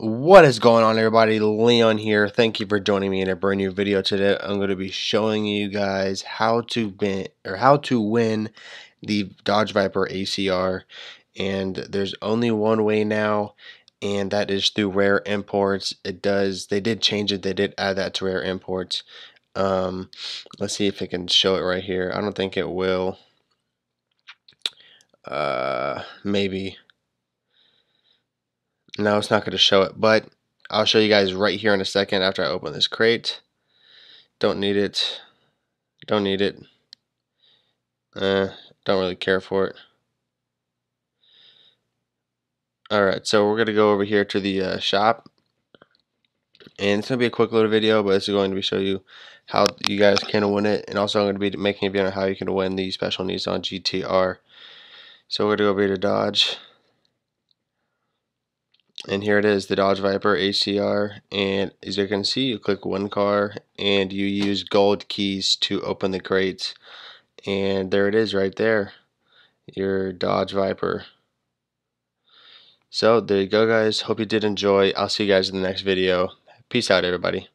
What is going on everybody? Leon here. Thank you for joining me in a brand new video today. I'm going to be showing you guys how to win or how to win the Dodge Viper ACR and there's only one way now and that is through rare imports. It does they did change it. They did add that to rare imports. Um, let's see if it can show it right here. I don't think it will. Uh, maybe no, it's not going to show it, but I'll show you guys right here in a second after I open this crate. Don't need it. Don't need it. Uh, don't really care for it. Alright, so we're going to go over here to the uh, shop. And it's going to be a quick little video, but it's going to be show you how you guys can win it. And also I'm going to be making a video on how you can win the special Nissan GTR. So we're going to go over here to Dodge and here it is the Dodge Viper ACR and as you can see you click one car and you use gold keys to open the crates. And there it is right there your Dodge Viper. So there you go guys. Hope you did enjoy. I'll see you guys in the next video. Peace out everybody